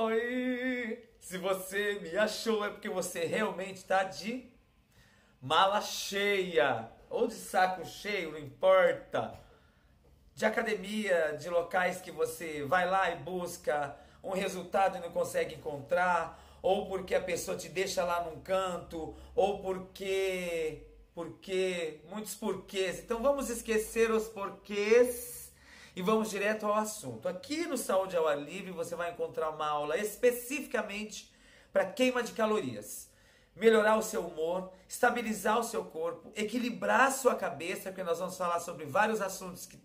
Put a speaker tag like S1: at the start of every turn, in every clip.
S1: Oi! Se você me achou é porque você realmente está de mala cheia ou de saco cheio, não importa. De academia, de locais que você vai lá e busca um resultado e não consegue encontrar, ou porque a pessoa te deixa lá num canto, ou porque porque muitos porquês. Então vamos esquecer os porquês e vamos direto ao assunto. Aqui no Saúde ao Ar Livre você vai encontrar uma aula especificamente para queima de calorias. Melhorar o seu humor, estabilizar o seu corpo, equilibrar a sua cabeça, porque nós vamos falar sobre vários assuntos que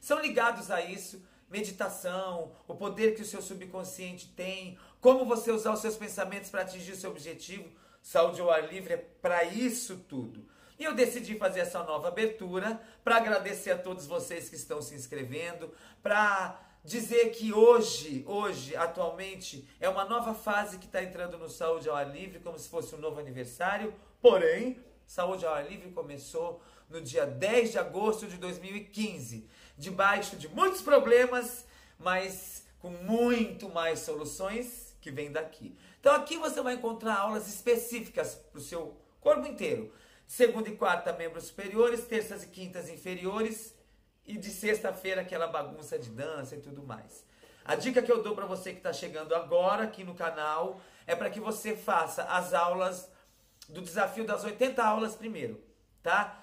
S1: são ligados a isso, meditação, o poder que o seu subconsciente tem, como você usar os seus pensamentos para atingir o seu objetivo. Saúde ao ar livre é para isso tudo. E eu decidi fazer essa nova abertura para agradecer a todos vocês que estão se inscrevendo, para dizer que hoje, hoje, atualmente, é uma nova fase que está entrando no Saúde ao Ar Livre, como se fosse um novo aniversário. Porém, Saúde ao Ar Livre começou no dia 10 de agosto de 2015, debaixo de muitos problemas, mas com muito mais soluções que vem daqui. Então aqui você vai encontrar aulas específicas para o seu corpo inteiro. Segunda e quarta, membros superiores, terças e quintas inferiores e de sexta-feira aquela bagunça de dança e tudo mais. A dica que eu dou para você que está chegando agora aqui no canal é para que você faça as aulas do desafio das 80 aulas primeiro, tá?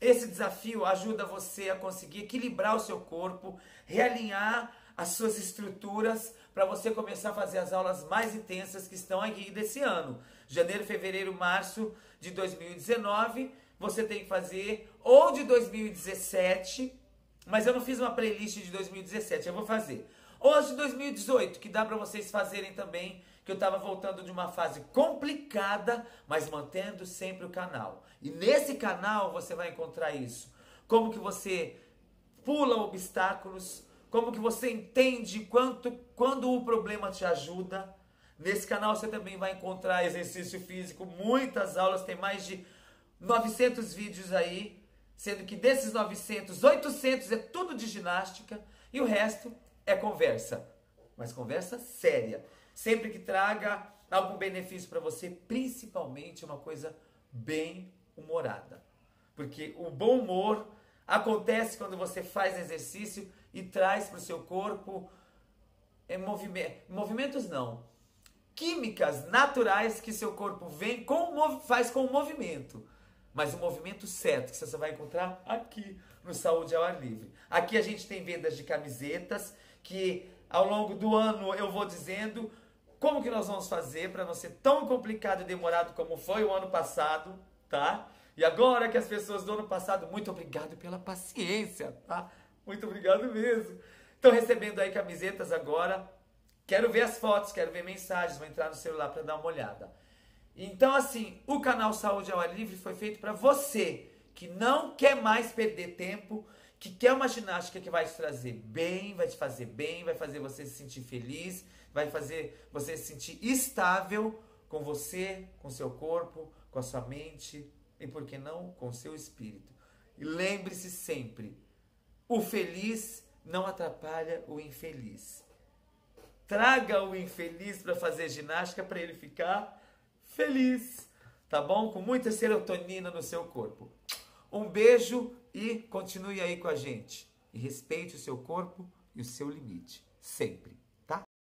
S1: Esse desafio ajuda você a conseguir equilibrar o seu corpo, realinhar as suas estruturas para você começar a fazer as aulas mais intensas que estão aqui desse ano. Janeiro, fevereiro, março de 2019, você tem que fazer ou de 2017 mas eu não fiz uma playlist de 2017, eu vou fazer. Ou de 2018, que dá para vocês fazerem também, que eu estava voltando de uma fase complicada, mas mantendo sempre o canal. E nesse canal você vai encontrar isso. Como que você pula obstáculos, como que você entende quanto quando o problema te ajuda. Nesse canal você também vai encontrar exercício físico, muitas aulas, tem mais de 900 vídeos aí sendo que desses 900, 800 é tudo de ginástica e o resto é conversa. Mas conversa séria, sempre que traga algum benefício para você, principalmente uma coisa bem humorada. Porque o bom humor acontece quando você faz exercício e traz para o seu corpo é, movimento, movimentos não, químicas naturais que seu corpo vem com, faz com o movimento mas o movimento certo que você vai encontrar aqui no Saúde ao Ar Livre. Aqui a gente tem vendas de camisetas que ao longo do ano eu vou dizendo como que nós vamos fazer para não ser tão complicado e demorado como foi o ano passado, tá? E agora que as pessoas do ano passado, muito obrigado pela paciência, tá? Muito obrigado mesmo. Estão recebendo aí camisetas agora. Quero ver as fotos, quero ver mensagens, vou entrar no celular para dar uma olhada. Então, assim, o canal Saúde ao Ar Livre foi feito para você que não quer mais perder tempo, que quer uma ginástica que vai te trazer bem, vai te fazer bem, vai fazer você se sentir feliz, vai fazer você se sentir estável com você, com seu corpo, com a sua mente e, por que não, com seu espírito. E lembre-se sempre: o feliz não atrapalha o infeliz. Traga o infeliz para fazer ginástica para ele ficar feliz, tá bom? Com muita serotonina no seu corpo. Um beijo e continue aí com a gente. E respeite o seu corpo e o seu limite, sempre.